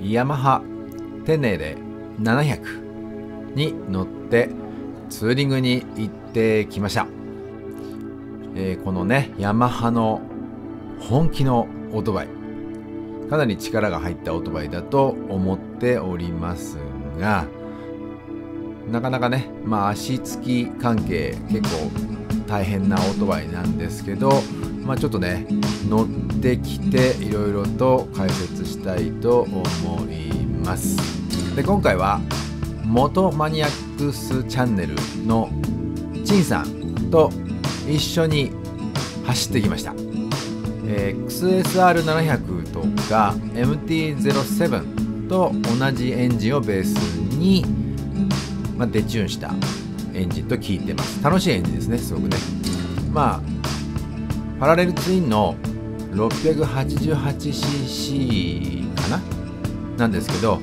ヤマハテネレ700に乗ってツーリングに行ってきました、えーこのねヤマハの本気のオートバイ。かなり力が入ったオートバイだと思っておりますがなかなかねまあ足つき関係結構大変なオートバイなんですけどまあちょっとね乗ってきていろいろと解説したいと思います。で今回は元マニアックスチャンネルの陳さんと一緒に走ってきました、えー XSR700 とか MT-07 と同じエンジンをベースに、まあ、デチューンしたエンジンと聞いてます。楽しいエンジンですねすごくね。まあパラレルツインの 688cc かな？なんですけど、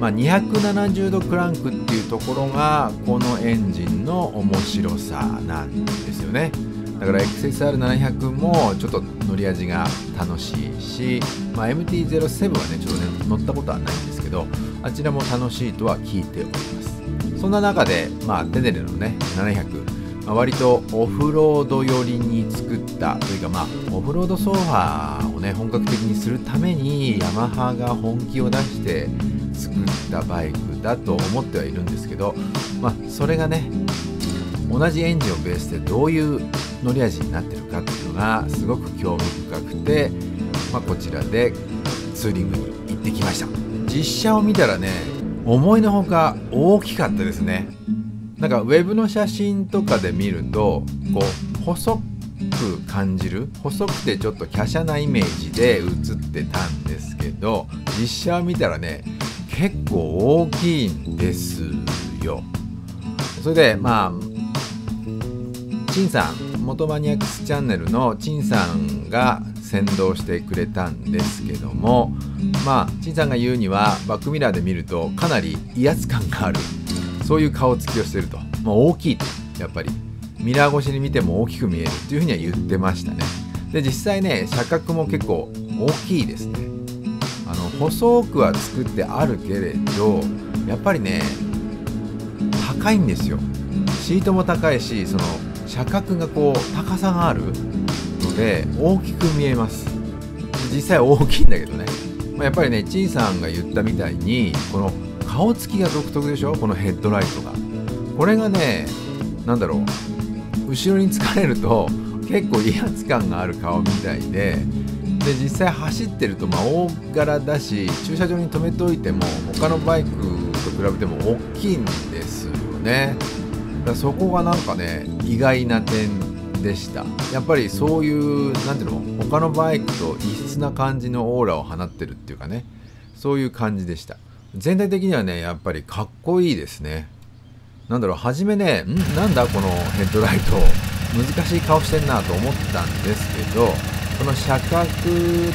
まあ、270度クランクっていうところがこのエンジンの面白さなんですよね。だから XSR700 もちょっと乗り味が楽しいし、まあ、MT-07 はねちょっとね乗ったことはないんですけどあちらも楽しいとは聞いております。そんな中で、まあ、テネレのね700、まあ、割とオフロード寄りに作ったというかまあオフロード走破をね本格的にするためにヤマハが本気を出して作ったバイクだと思ってはいるんですけど、まあ、それがね同じエンジンをベースでどういう乗り味になってるかっていうのがすごく興味深くて、まあ、こちらでツーリングに行ってきました。実車を見たらね思いのほか大きかったですね。なんかウェブの写真とかで見るとこう細く感じる細くてちょっと華奢なイメージで写ってたんですけど実写を見たらね結構大きいんですよ。それでまあ陳さん元マニアックスチャンネルの陳さんが先導してくれたんですけどもまあ陳さんが言うにはバックミラーで見るとかなり威圧感があるそういう顔つきをしてると、まあ、大きいと。やっぱり。ミラー越しに見ても大きく見えるっていうふうには言ってましたね。で実際ね車格も結構大きいですね。あの細くは作ってあるけれどやっぱりね高いんですよ。シートも高いしその車格がこう高さがあるので大きく見えます。実際大きいんだけどね、まあ、やっぱりね陳さんが言ったみたいにこの顔つきが独特でしょ？このヘッドライトが。これがねなんだろう。後ろに疲れると結構威圧感がある顔みたいでで実際走ってるとまあ大柄だし駐車場に止めておいても他のバイクと比べても大きいんですよね。だからそこがなんかね意外な点でした。やっぱりそういう何ていうの他のバイクと異質な感じのオーラを放ってるっていうかねそういう感じでした。全体的にはねやっぱりかっこいいですね。なんだろう初めねん？なんだこのヘッドライト。難しい顔してんなと思ったんですけどこの車格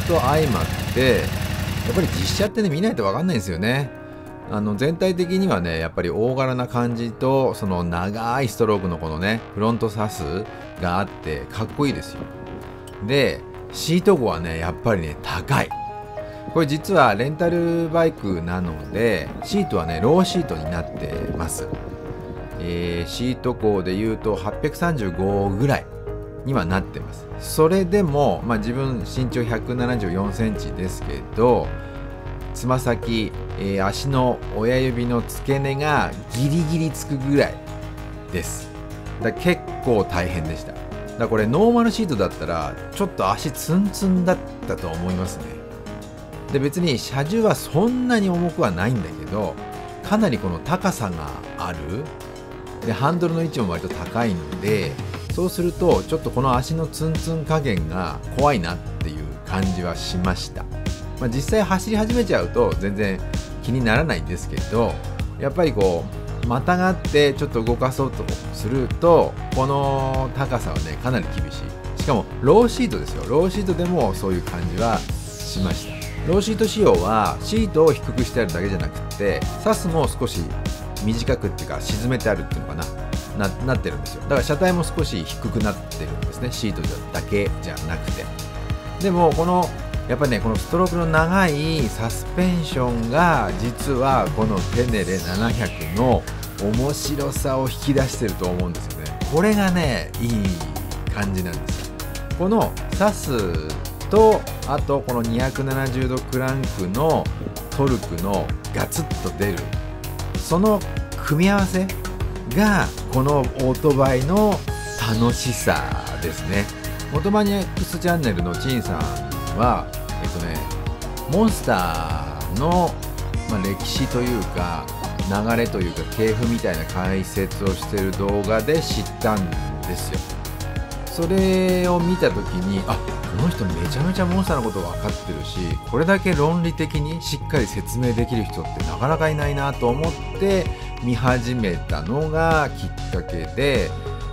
と相まってやっぱり実写ってね見ないと分かんないんですよね。あの全体的にはねやっぱり大柄な感じとその長いストロークのこのねフロントサスがあってかっこいいですよ。でシート後はねやっぱりね高い。これ実はレンタルバイクなのでシートはねローシートになってます。えーシート高で言うと835ぐらいにはなってます。それでも、まあ、自分身長174センチですけどつま先、えー足の親指の付け根がギリギリつくぐらいです。だ結構大変でした。だこれノーマルシートだったらちょっと足ツンツンだったと思いますね。で別に車重はそんなに重くはないんだけどかなりこの高さがある。でハンドルの位置も割と高いのでそうするとちょっとこの足のツンツン加減が怖いなっていう感じはしました、まあ、実際走り始めちゃうと全然気にならないんですけどやっぱりこうまたがってちょっと動かそうとするとこの高さはねかなり厳しい。しかもローシートですよ。ローシートでもそういう感じはしました。ローシート仕様はシートを低くしてあるだけじゃなくてサスも少し短くっていうか沈めてあるっていうのかななってるんですよ。だから車体も少し低くなってるんですね。シートだけじゃなくて。でもこのやっぱりねこのストロークの長いサスペンションが実はこのテネレ700の面白さを引き出してると思うんですよね。これがねいい感じなんですよ。このサスとあとこの270度クランクのトルクのガツッと出るその組み合わせがこのオートバイの楽しさですね。オートマニアックスチャンネルのチンさんはえっとねモンスターの、まあ、歴史というか流れというか系譜みたいな解説をしてる動画で知ったんですよ。それを見た時にあこの人めちゃめちゃモンスターのこと分かってるしこれだけ論理的にしっかり説明できる人ってなかなかいないなと思って見始めたのがきっかけで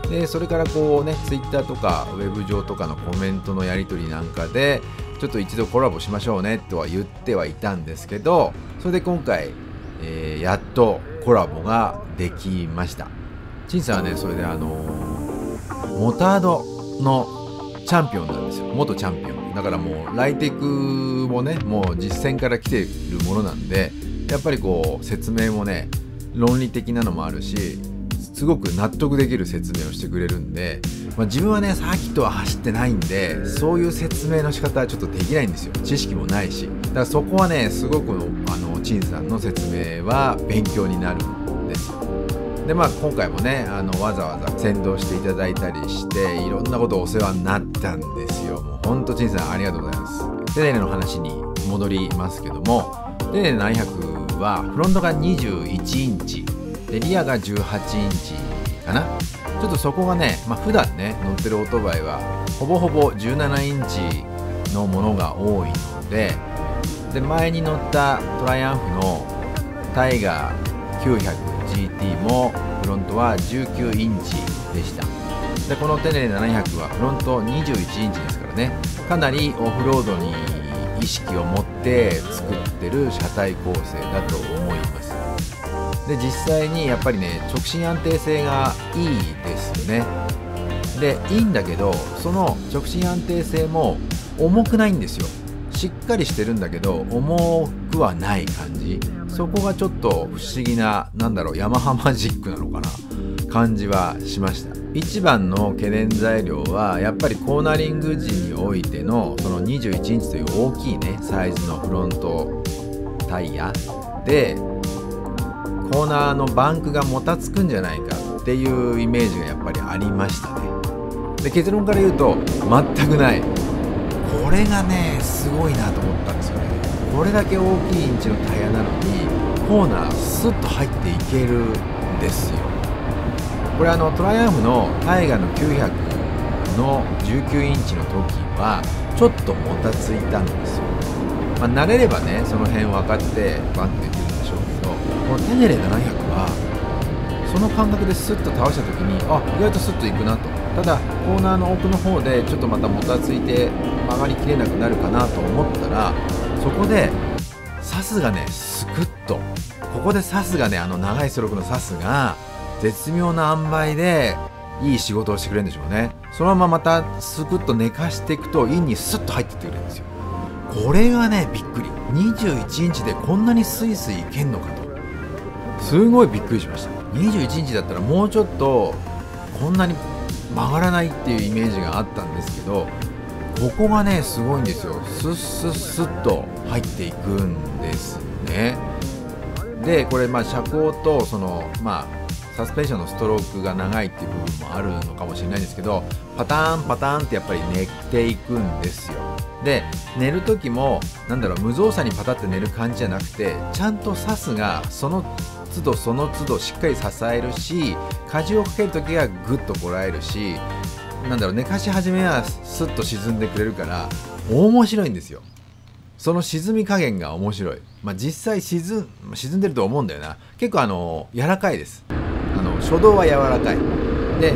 でそれからこうね Twitter とかウェブ上とかのコメントのやり取りなんかでちょっと一度コラボしましょうねとは言ってはいたんですけどそれで今回、えー、やっとコラボができました。陳さんはねそれであのモタードのチャンピオンなんですよ。元チャンピオン。だからもうライテクもねもう実戦から来ているものなんでやっぱりこう説明もね論理的なのもあるしすごく納得できる説明をしてくれるんで、まあ、自分はねサーキットは走ってないんでそういう説明の仕方はちょっとできないんですよ。知識もないし。だからそこはねすごくあの陳さんの説明は勉強になる。でまあ今回もねあのわざわざ先導していただいたりしていろんなことお世話になったんですよ。もうほんと陳さんありがとうございます。テレネの話に戻りますけどもテレネ700はフロントが21インチでリアが18インチかな。ちょっとそこがね、まあ、普段ね乗ってるオートバイはほぼほぼ17インチのものが多いのでで前に乗ったトライアンフのタイガー900 GT もフロントは19インチでした。でこのテネ700はフロント21インチですからね。かなりオフロードに意識を持って作ってる車体構成だと思います。で実際にやっぱりね直進安定性がいいですよね。でいいんだけどその直進安定性も重くないんですよ。しっかりしてるんだけど重くはない感じ。そこがちょっと不思議ななんだろうヤマハマジックなのかな。感じはしました。一番の懸念材料はやっぱりコーナリング時においてのその21インチという大きいねサイズのフロントタイヤ。でコーナーのバンクがもたつくんじゃないかっていうイメージがやっぱりありましたね。で結論から言うと全くない。これがねすごいなと思ったんですよね。これだけ大きいインチのタイヤなのにコーナースッと入っていけるんですよ。これあのトライアンフのタイガの900の19インチの時はちょっともたついたんですよ、まあ、慣れればねその辺分かってバンって見るんできるこのテネレ700はその感覚でスッと倒した時にあ意外とスッといくなと。ただコーナーの奥の方でちょっとまたもたついて曲がりきれなくなるかなと思ったらそこでサスがねスクッと。ここでサスがねあの長いストロークのサスが絶妙な塩梅でいい仕事をしてくれるんでしょうね。そのまままたスクッと寝かしていくとインにスッと入ってってくれるんですよ。これがねびっくり。21インチでこんなにスイスイいけんのかと。すごいびっくりしました。21インチだったらもうちょっとこんなに曲がらないっていうイメージがあったんですけどここがねすごいんですよ。スッスッスッと入っていくんですね。でこれまあ車高とそのまあサスペンションのストロークが長いっていう部分もあるのかもしれないんですけどパターンパターンってやっぱり寝ていくんですよ。で寝る時もなんだろう無造作にパタって寝る感じじゃなくてちゃんとサスがその都度その都度しっかり支えるし荷重をかける時はグッとこらえるしなんだろう寝かし始めはスッと沈んでくれるから面白いんですよ。その沈み加減が面白い、まあ、実際沈沈んでると思うんだよな。結構あの柔らかいです。あの初動は柔らかい。で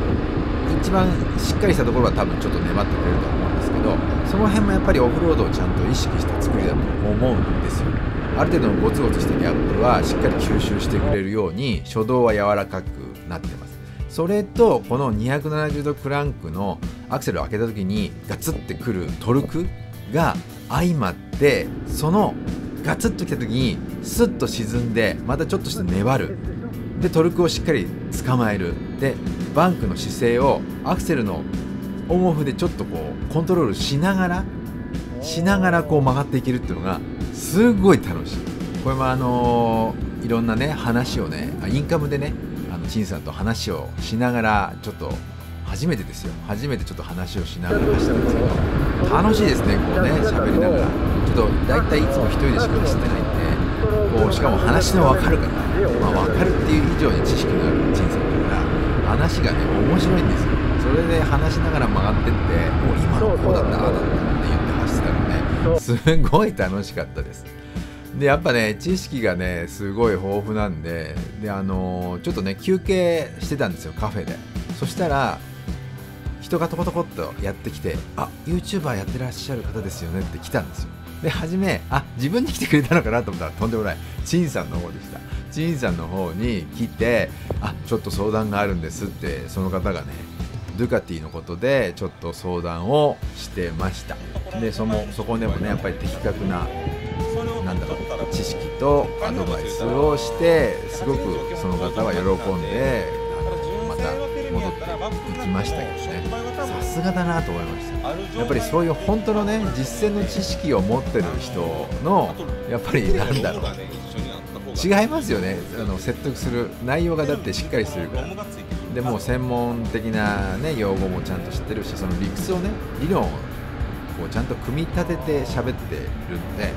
一番しっかりしたところは多分ちょっと粘ってくれると思うんですけどその辺もやっぱりオフロードをちゃんと意識した作りだと思うんですよ。ある程度のゴツゴツしたギャップはしっかり吸収してくれるように初動は柔らかくなってます。それとこの270度クランクのアクセルを開けた時にガツってくるトルクが相まってそのガツッときた時にスッと沈んでまたちょっとして粘る。でトルクをしっかり捕まえる。でバンクの姿勢をアクセルのオンオフでちょっとこうコントロールしながらしながらこう曲がっていけるっていうのがすごい楽しい。これもあの、いろんなね話をねインカムでねあの陳さんと話をしながらちょっと初めてですよ。初めてちょっと話をしながら走ったんですけど楽しいですねこうね喋りながら。ちょっと大体いつも一人でしか走ってないんでこうしかも話の分かる方、まあ、分かるっていう以上に知識のある陳さんだから話がね面白いんですよ。それで話しながら曲がってってもう今のこうだったああだったって言ってすごい楽しかったです。でやっぱね知識がねすごい豊富なんでであの、ちょっとね休憩してたんですよカフェで。そしたら人がトコトコっとやってきて「あ YouTuber やってらっしゃる方ですよね」って来たんですよ。で初めあ自分に来てくれたのかなと思ったらとんでもない。陳さんの方でした。陳さんの方に来て「あちょっと相談があるんです」ってその方がねドゥカティのことでちょっと相談をしてました。でそのそこでもねやっぱり的確ななんだろう知識とアドバイスをしてすごくその方は喜んでまた戻っていきましたけどね。さすがだなと思いました。やっぱりそういう本当のね実践の知識を持ってる人のやっぱりなんだろう。違いますよね。あの説得する内容がだってしっかりしてるから。でも専門的な、ね、用語もちゃんと知ってるしその理屈をね理論をこうちゃんと組み立てて喋ってるんで、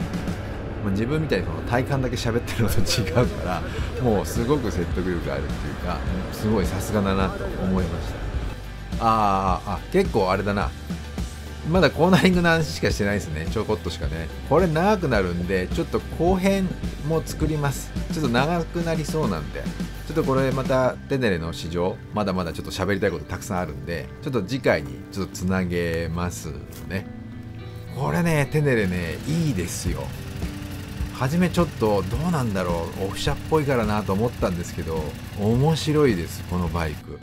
まあ、自分みたいにこの体感だけ喋ってるのと違うから もうすごく説得力があるっていうかすごいさすがだなと思いました。ああ結構あれだなまだコーナリングの話しかしてないですね。ちょこっとしかね。これ長くなるんでちょっと後編も作ります。ちょっと長くなりそうなんで。ちょっとこれまたテネレの市場まだまだちょっと喋りたいことたくさんあるんでちょっと次回にちょっとつなげますね。これねテネレねいいですよ。初めちょっとどうなんだろう。オフ車っぽいからなと思ったんですけど面白いですこのバイク。